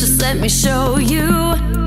just let me show you.